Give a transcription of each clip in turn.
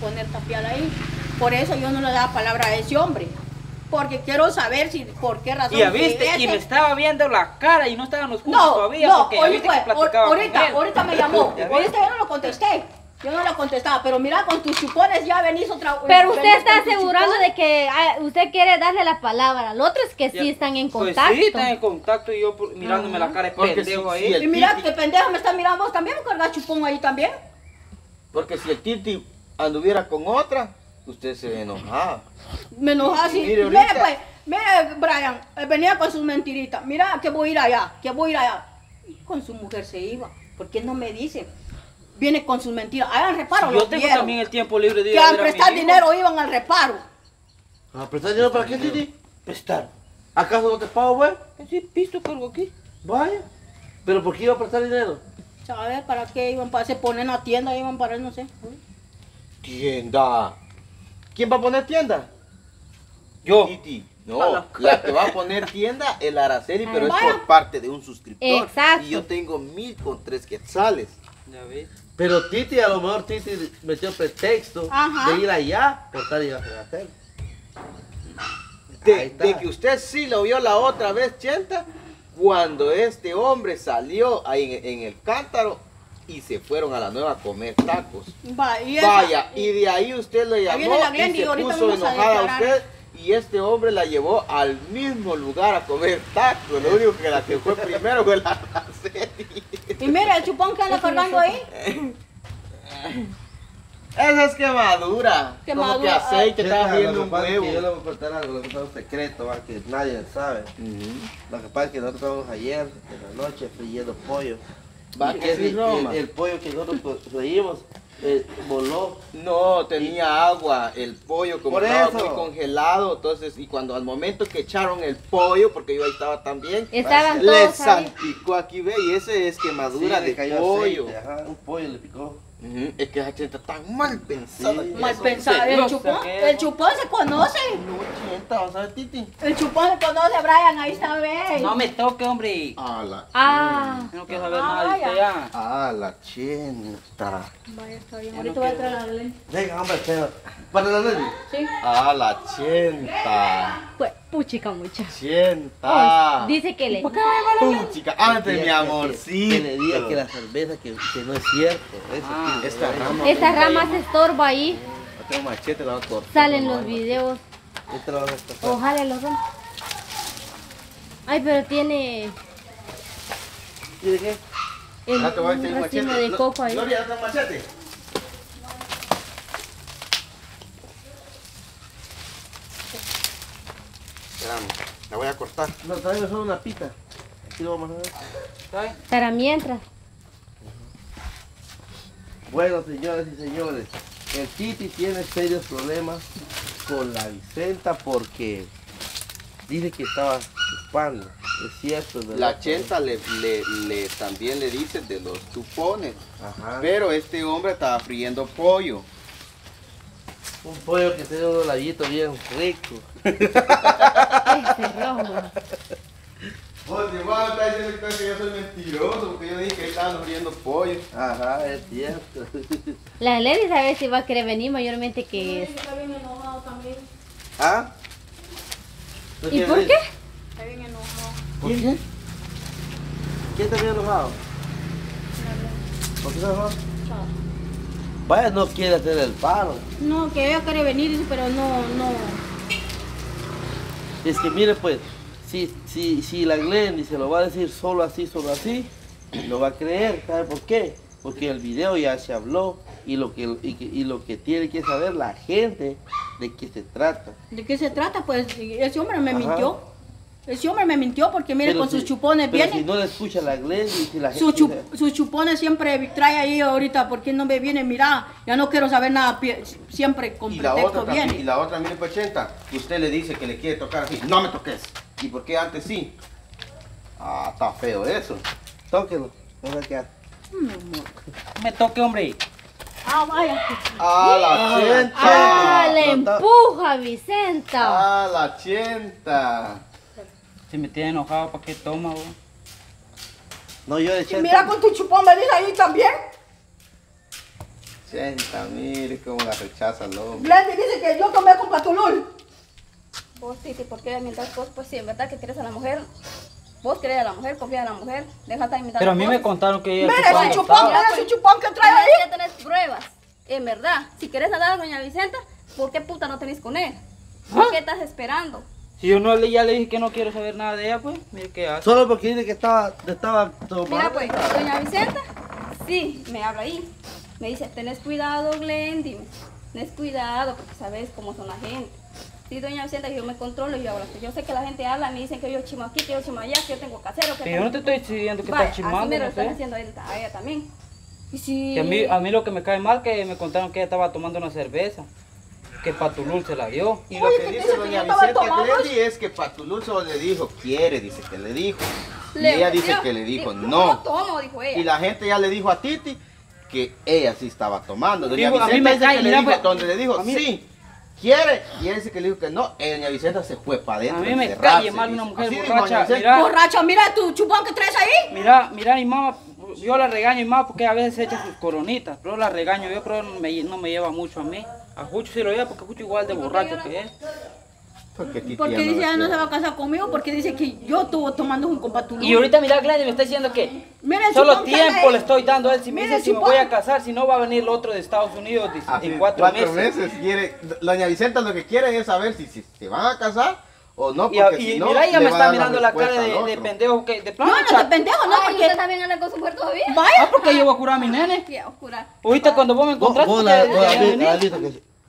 poner tapial ahí. Por eso yo no le daba palabra a ese hombre. Porque quiero saber si por qué razón. Y ya viste, y me estaba viendo la cara y no estaban los juntos No, todavía. no, porque oye, pues, que ahorita, ahorita me llamó. Ahorita yo no lo contesté. Yo no lo contestaba, pero mira, con tus chupones ya venís otra Pero usted está asegurando de que ah, usted quiere darle la palabra. Lo otro es que sí Ya. están en Pues contacto. sí, están en contacto y yo por- mirándome la cara de Porque pendejo si- ahí. si Y mira, Titi- que pendejo me está mirando vos también, me cargas chupón ahí también. Porque si el Titi anduviera con otra, usted se enojaba. Me enoja así. Mire, Mire, pues, mire, Brian, eh, venía con sus mentiritas. Mira, que voy a ir allá, que voy a ir allá. Y con su mujer se iba. ¿Por qué no me dice? Viene con sus mentiras. Hagan reparo, yo los tengo vieron. también el tiempo libre de ir Que a al ver a mi prestar hijo. dinero iban al reparo. ¿A prestar dinero para qué, Titi? Prestar. ¿Acaso no te pago, güey? Sí, pisto cargo aquí. Vaya. ¿Pero por qué iba a prestar dinero? ¿Sabes para qué iban? Para se poner en la tienda, iban para no sé. Tienda. ¿Quién va a poner tienda? Yo. Titi. No, la que va a poner tienda es la Araceli, pero es por parte de un suscriptor. Exacto. Y yo tengo mil con tres quetzales. Ya ves. Pero Titi, a lo mejor Titi metió pretexto Ajá. de ir allá por tal y a hacer. De, que usted sí lo vio la otra vez, Chenta, cuando este hombre salió ahí en, en el cántaro y se fueron a la nueva a comer tacos. Va, y esa- Vaya, y de ahí usted le llamó y se puso a enojada a usted y este hombre la llevó al mismo lugar a comer tacos. Lo único que la que fue primero fue la Araceli. Y mira, el chupón que anda cargando ahí. Esa es quemadura. Como que Quemadura, aceite, está viendo lo un que yo le huevo. voy a contar algo, lo que es un secreto, va, que nadie sabe. Lo que pasa es que nosotros estábamos ayer, en la noche, friendo pollo. Va, Y que sí, Roma. el, el pollo que nosotros freímos eh, voló. No, tenía agua, el pollo como Por estaba eso. muy congelado, entonces, y cuando al momento que echaron el pollo, porque yo ahí estaba también, Estaban le salpicó aquí, ve, y ese es quemadura Sí, le de pollo. aceite, ajá, un pollo le picó. Ujú, Es que esa chenta está tan mal pensada. Sí. Mal se- El chupón, el chupón se conoce. No, chenta, vas a ver, Titi. El chupón se conoce, Brian, ahí está, ve. No me toque, hombre. A la Ah, No quiero saber nada de usted ya. A la chenta. Vaya, está bien. Ahorita no voy a traer a la Glendy. Venga, hombre, pero. Para la ley. Sí. A la chenta. Pues puchica mucha. Chenta. Dice que le. Puchica, antes mi Que- que- amorcito. Que le diga que la cerveza, que, que no es cierto. Eso Ah, sí, Esta rama. Esta rama se estorba ahí. No tengo machete, la voy a cortar. Salen los videos. Esta la vamos a. Ojalá los dos. Ay, pero tiene ¿Quiere qué? el, Ah, te voy a decir un racimo de No, coco ahí. Gloria, ¿no machete? Espérame, la voy a cortar. No, tráeme solo una pita. Aquí lo vamos a ver. Para mientras. Bueno, señores y señores, el Titi tiene serios problemas con la Vicenta porque dice que estaba chupando. Es cierto, verdad. La chenta le, le, le- también le dice de los tupones. Ajá. Pero este hombre estaba friendo pollo. Un pollo que tiene un labito bien rico. Vos igual está diciendo que yo soy mentiroso porque yo dije que estaban friendo pollo. Ajá, es cierto. La Lady sabe si va a querer venir mayormente que es. Está bien enojado también. ¿Ah? ¿No ¿Y quieres por qué? Está bien enojado. ¿Por qué? ¿Quién está bien enojado? ¿Por qué está enojado? Vaya, no quiere hacer el paro. No, que ella quiere venir, pero no, no. Es que mire pues, si, si, si la Glendy se lo va a decir solo así, solo así, lo va a creer, ¿sabe por qué? Porque el video ya se habló y lo que, y, y lo que tiene que saber la gente de qué se trata. ¿De qué se trata? Pues ese hombre me Ajá. mintió. Ese hombre me mintió porque mire Pero con si- sus chupones pero viene. si no le escucha la Glendy, si la Sus, gente... chup- sus chupones siempre trae ahí ahorita, porque no me viene, mira, ya no quiero saber nada, siempre con Y la pretexto otra también, y viene. la otra, mire chenta, que usted le dice que le quiere tocar así, no me toques. ¿Y por qué antes sí? Ah, está feo eso. Tóquelo, no sé qué hace. No me toque, hombre. Ah, vaya. ¡Ah, la chenta! ¡Ah, le empuja, Vicenta! ¡Ah, la chenta! Si me tiene enojado, ¿para qué toma, vos? No, yo de Y mira con tu chupón, venís ahí también. Chenta, mire cómo la rechaza hombre. Glendy dice que yo tomé con Patulul. Vos, Titi, ¿por qué mientras vos, pues sí, en verdad que quieres a la mujer? Vos querés a la mujer, confía en la mujer, deja estar invitando Pero a mí me contaron que ella Mira ese chupón, mira ese chupón que trae ahí. Ya tenés pruebas, en verdad. Si querés andar a doña Vicenta, ¿por qué puta no tenés con él? ¿Por ¿Ah? qué estás esperando? Si yo no le, ya le dije que no quiero saber nada de ella, pues, mire qué hace. Solo porque dice que estaba, estaba tomando. Mira pues, doña Vicenta, sí, me habla ahí. Me dice, tenés cuidado, Glenn, dime. Tenés cuidado, porque sabes cómo son la gente. Sí, doña Vicenta, yo me controlo y yo hablo. Yo sé que la gente habla, me dicen que yo chimo aquí, que yo chimo allá, que yo tengo casero, que yo no te estoy diciendo que estás chimando, así me lo no están sé. haciendo a ella, a ella también. Y si... Que a mí, a mí lo que me cae mal que me contaron que ella estaba tomando una cerveza. Que Patulul se la dio. Y lo Oye, que que dice doña tomando. Glendy es que Patulul solo le dijo, quiere, dice que le dijo. Y ella dice que le dijo, Dijo, no. tomo, dijo ella. Y la gente ya le dijo a Titi que ella sí estaba tomando. Doña Vicenta dice que le dijo, pues, donde le dijo, sí, quiere. Y él dice que le dijo que no. Y doña Vicenta se fue para adentro. A mí me cae mal una mujer borracha, Vicenta. mira. Borracho, mira tu chupón que traes ahí. Mira, mira, mi mamá, yo la regaño mi mamá porque a veces se echa sus coronitas, pero la regaño yo, pero no me, no me lleva mucho a mí. A Jucho sí lo lleva porque Jucho igual de borracho que es. Porque dice, ya no se va a casar conmigo porque dice que yo estuvo tomando un con Patulul. Y ahorita mira, Glendy me está diciendo que Mira el solo tiempo le estoy dando a él. Si me dice si me voy a casar, si no va a venir el otro de Estados Unidos Así, en cuatro, meses. quiere, doña Vicenta lo que quiere es saber si, si se van a casar o no. Y, Porque y si no, mira, ella me está mirando la cara de, de pendejo que de plano. No, no, de pendejo, no, Ay, porque... ¿usted también anda con su todavía? Ah, Vaya, porque yo voy a curar a mi nene. Ahorita cuando vos me encontraste, vos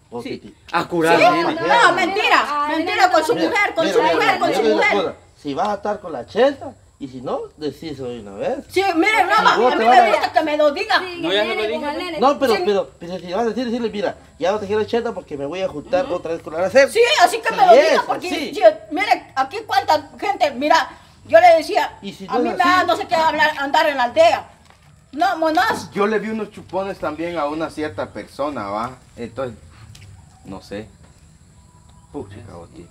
vos a curar a mi nene. no, mentira, mentira con su mujer, con su mujer, con su mujer. Si vas a estar con la chenta, y si no, decís de una vez. Sí, mire, Rama, a mí me gusta que me lo diga. Sí, No, el ya no nene lo con dije, el nene. No, pero, Sí. pero, pero si vas a decir, decirle, mira, ya no te quiero cheta porque me voy a juntar otra vez con la Araceli. Sí, así que me lo diga, porque, sí. mire, aquí cuánta gente, mira, yo le decía, Y si a mí me da no sé qué hablar, andar en la aldea. No, monas. Yo le vi unos chupones también a una cierta persona, va. Entonces, no sé. Puchica.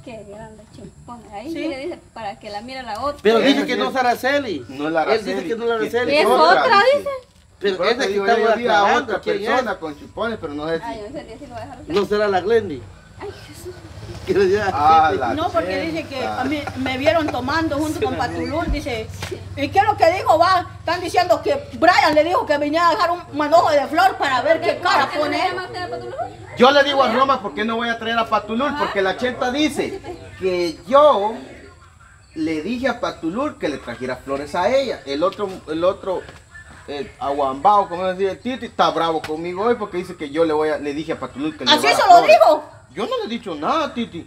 Qué grande chimpón. Ahí Sí. sí le dice para que la mire la otra. Pero Ese dice que sí no es- es Araceli. No es la Él Araceli. dice que no es la Araceli. ¿Es otra, dice? Pero Pero esa que digo, estamos aclarando, otra ¿quién es? persona con chupones, pero no sé Ay, no sé si lo voy a dejar. No será la Glendy. Ay, Jesús. Ah, la No, porque dice que a mí me vieron tomando junto con Patulul, dice. ¿Y qué es lo que dijo? Va, están diciendo que Brian le dijo que venía a dejar un manojo de flor para ver qué cara ¿Por qué no pone? Yo le digo a Roma, ¿por qué no voy a traer a Patulul? Porque la chenta dice que yo le dije a Patulul que le trajera flores a ella. El otro, el otro, el aguambao, como decía el Titi, está bravo conmigo hoy porque dice que yo le voy a, le dije a Patulul que le Así se lo flores. dijo. Yo no le he dicho nada, Titi.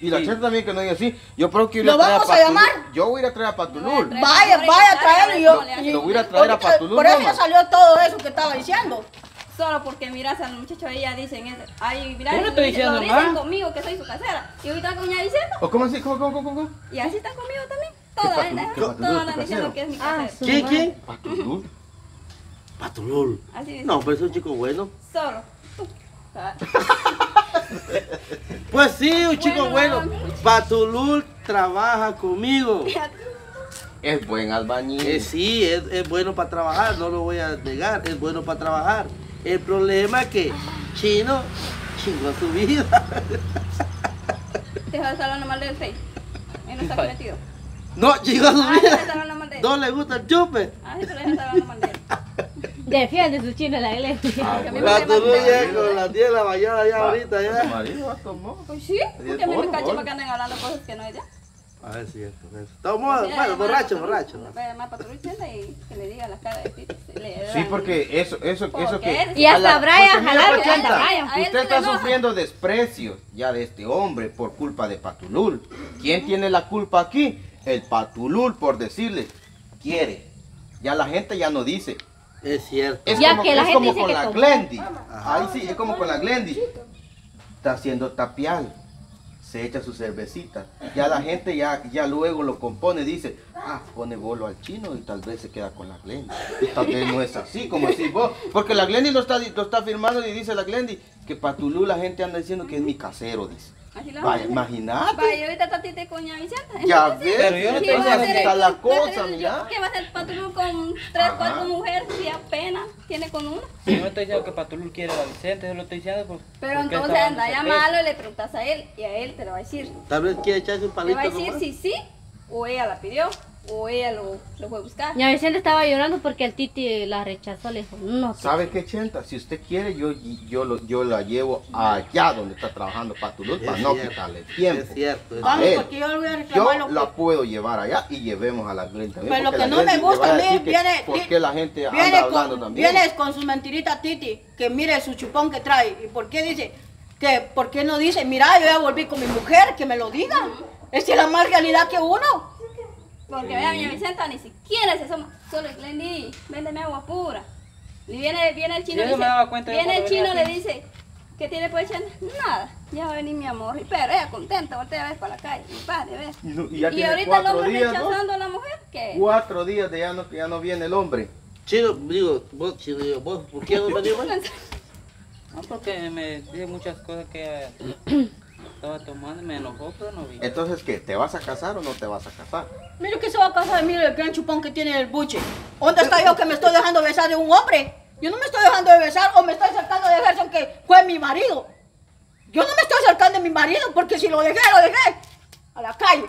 Y la Sí. también que no diga así. Yo creo que yo ¿Lo voy vamos a llamar? Yo voy a ir a traer a Patulul. Trae Vaya, vaya a traerlo yo. y- Lo voy a ir a traer a Patulul, Por eso ya salió todo eso que estaba diciendo. Solo porque miras al muchacho ella dicen eso. Ay, mira, Yo no estoy dicen- lo diciendo dicen conmigo que soy su casera. Y ahorita con ella diciendo. ¿O cómo así? ¿Cómo, cómo, cómo, cómo? Y así están conmigo también. ¿Qué Todas? ¿eh? Todas ¿Tu andan diciendo casero? que es mi Ah, casero. su ¿Quién, quién? Patulul. Patulul. Así dice. No, pero es un chico bueno. Solo. Pues sí, un chico Bueno, bueno. Patulul trabaja conmigo. Es buen albañil. Eh, sí, es, es bueno para trabajar, no lo voy a negar, es bueno para trabajar. El problema es que Chino chingó su vida. Te vas a hablar mal del Face. Él no está metido. No, chingó su vida. hablando mal de él. No le gusta el chupe. Ah, sí, pero él está hablando mal de él. Defiende su chino la iglesia. Ah, bueno. llama- ya con las 10 de la mañana ya ahorita ya. marido tomó. Pues sí, porque a mí me caché para que anden hablando cosas que no es ya. A ver si es eso. Tomó, Sí, bueno, borracho, borracho. le Voy a llamar a Patulú Chenda y que le diga la cara de Tito. le Sí, porque eso, eso, eso que... Y hasta a la- Brian se Usted está sufriendo desprecio ya de este hombre por culpa de Patulul. ¿Quién tiene la culpa aquí? El Patulul por decirle, quiere. Ya la gente ya no dice. Es cierto. Es Ya como, que la es gente como dice con que la. Glendy. Ahí sí, es como con la Glendy. Está haciendo tapial. Se echa su cervecita. Ya la gente ya, ya luego lo compone. Dice, ah, pone bolo al chino y tal vez se queda con la Glendy. Y tal vez no es así como decís vos. Porque la Glendy lo está, lo está firmando y dice la Glendy que Patulú la gente anda diciendo que es mi casero, dice. Vaya, imagínate. Vaya, y ahorita con doña Vicenta. Ya ves, Pero yo no ¿qué estoy va a diciendo hacer que- está el- la va a hacer cosa, mira. ¿Qué va a hacer Patulú con tres, Ajá. cuatro mujeres si apenas tiene con una? Yo no estoy diciendo que Patulul quiere a yo lo estoy diciendo por, Pero porque entonces anda a dando llamarlo y le preguntas a él y a él te lo va a decir. Tal vez quiere echarse un Te palito va a decir nomás. si sí o ella la pidió o ella lo, lo fue a buscar. Doña Vicente estaba llorando porque el Titi la rechazó. Le dijo, no. ¿Sabe qué, Chenta? Si usted quiere, yo, yo, lo- yo la llevo allá donde está trabajando para Es no cierto. quitarle tiempo. Es cierto. es A porque yo le voy a Yo lo la puedo llevar allá y llevemos a la Glen también. Pero lo porque que no me le gusta a mí, viene- ¿Por vi- qué la gente anda Viene hablando con, también? viene con sus mentiritas Titi, que mire su chupón que trae. ¿Y por qué dice? Que, ¿Por qué no dice, mira, yo ya volví con mi mujer, que me lo digan? Esa es la más realidad que uno. Porque vea, doña Vicenta ni siquiera se asoma. Solo Glendy, véndeme agua pura. Y viene, viene el chino dice, me daba cuenta yo viene el chino le dice, ¿qué tiene pues? Nada, ya va a venir mi amor. Pero ella contenta, voltea a ver para la calle, mi padre, ve. Y y ya Y tiene ahorita el hombre días, ¿no? rechazando a la mujer, que Cuatro días de ya no, que ya no viene el hombre. Chino, digo, vos, chino, digo, vos, ¿por qué no venís? No, porque me dice muchas cosas que estaba tomando me enojó, pero no vi. Entonces, ¿qué? ¿Te vas a casar o no te vas a casar? Mire que se va a casar, mire el gran chupón que tiene el buche. ¿Dónde está yo que me estoy dejando besar de un hombre? Yo no me estoy dejando de besar o me estoy acercando de dejarse aunque fue mi marido. Yo no me estoy acercando de mi marido porque si lo dejé, lo dejé a la calle.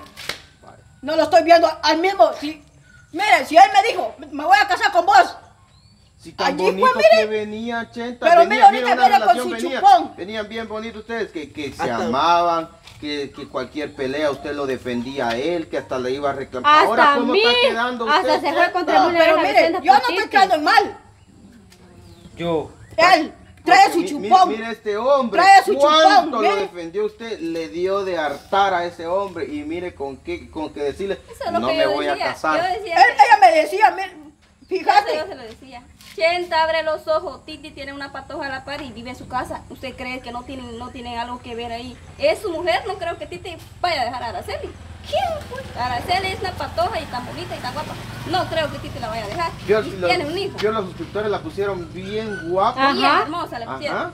No lo estoy viendo al mismo. Si, mire, si él me dijo, me voy a casar con vos. Si tan Allí fue, bonito mire. que venía, Chenta, Pero venía, ahorita una viene con su venía, chupón. venían bien bonitos ustedes, que, que se Hasta- amaban, que, que cualquier pelea usted lo defendía a él, que hasta le iba a reclamar. Hasta Ahora, ¿cómo mí, está quedando usted? hasta se fue contra No, una pero mire, yo no estoy quedando mal. Yo, Él trae su mi- mi- chupón. Mire este hombre, Trae su chupón, ¿cuánto lo mire. defendió usted? Le dio de hartar a ese hombre y mire con qué, con que decirle, eso es lo no que me voy decía. a casar. Él- ella me decía, mire, Eso yo fíjate. se lo decía. Chenta abre los ojos, Titi tiene una patoja a la par y vive en su casa. ¿Usted cree que no tienen, no tienen algo que ver ahí? Es su mujer, no creo que Titi vaya a dejar a Araceli. ¿Quién? pues? Araceli es una patoja y tan bonita y tan guapa. No creo que Titi la vaya a dejar. Yo, Y los, tiene un hijo. yo los suscriptores la pusieron bien guapa. Ah. Bien hermosa la pusieron.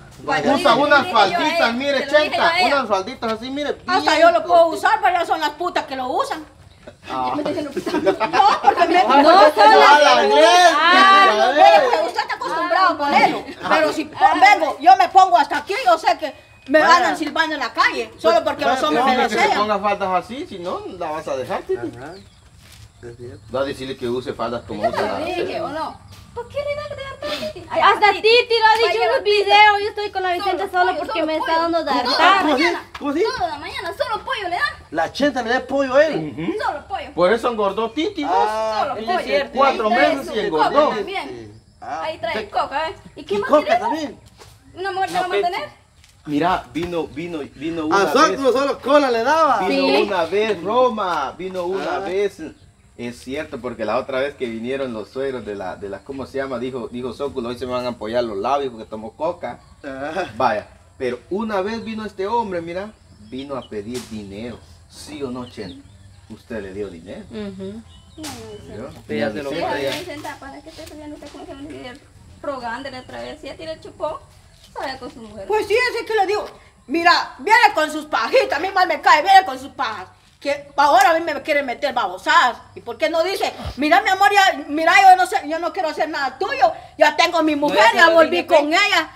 Usa unas falditas, mire, Chenta, unas falditas así, mire. Hasta yo lo puedo usar, pero ya son las putas que lo usan. Ah. Me está diciendo, No, porque me... No, ¡A A no, pero que usted está acostumbrado a ponerlo. Pero si vengo, yo me pongo hasta aquí, yo sé que me Vaya. andan silbando en la calle, solo porque los hombres me dile que se desean. ponga faldas así, si no, la vas a dejar. Va a decirle que use faldas como usa la dije, ¿o no? ¿Por qué le da de hartar a Titi? Hasta a Titi lo ha dicho en un video. Yo estoy con la Vicente Solo porque solo me está dando de hartar. ¿Cómo así? mañana, ¿Cómo así? toda la mañana, solo pollo le da. La chenta le da pollo a él. Solo pollo. Por eso engordó Titi. Ah, Solo pollo. cierto. Cuatro Ahí meses y engordó. también. Ah, Ahí trae te- coca, ¿eh? ¿Y qué Y más coca también. ¿Una mujer te No, va a mantener? Mira, vino, vino, vino A una vez. Soclo solo cola le daba. Vino Sí. una vez Roma, vino una Ah. vez. Es cierto, porque la otra vez que vinieron los suegros de la, de la ¿cómo se llama? Dijo, dijo Sóculo, hoy se me van a apoyar los labios porque tomó coca. Ah, Vaya, pero una vez vino este hombre, mira, vino a pedir dinero. ¿Sí o no, Chen? Usted le dio dinero. Ujú. No, no, ¿yo? Pero ya se lo Sí, para usted con ese mujer, rogándole otra vez. Si ella tiene el chupón, sale con su mujer. Pues sí, ese que le digo, mira, viene con sus pajitas, a mí mal me cae, viene con sus pajas. Que ahora a mí me quiere meter babosadas. ¿Y por qué no dice, mira mi amor, ya, mira yo no sé, yo no quiero hacer nada tuyo, ya tengo mi mujer, ya se ya volví dije, con ella.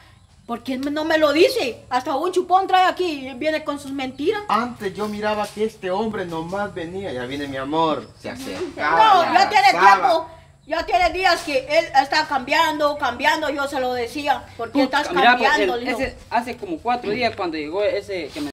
¿Por qué no me lo dice? Hasta un chupón trae aquí y viene con sus mentiras. Antes yo miraba que este hombre nomás venía, ya viene mi amor, se acercaba. No, ya tiene tiempo. Ya tiene días que él está cambiando, cambiando, yo se lo decía. ¿Por qué estás Mira, pues, cambiando? el- ese, hace como cuatro días cuando llegó ese que me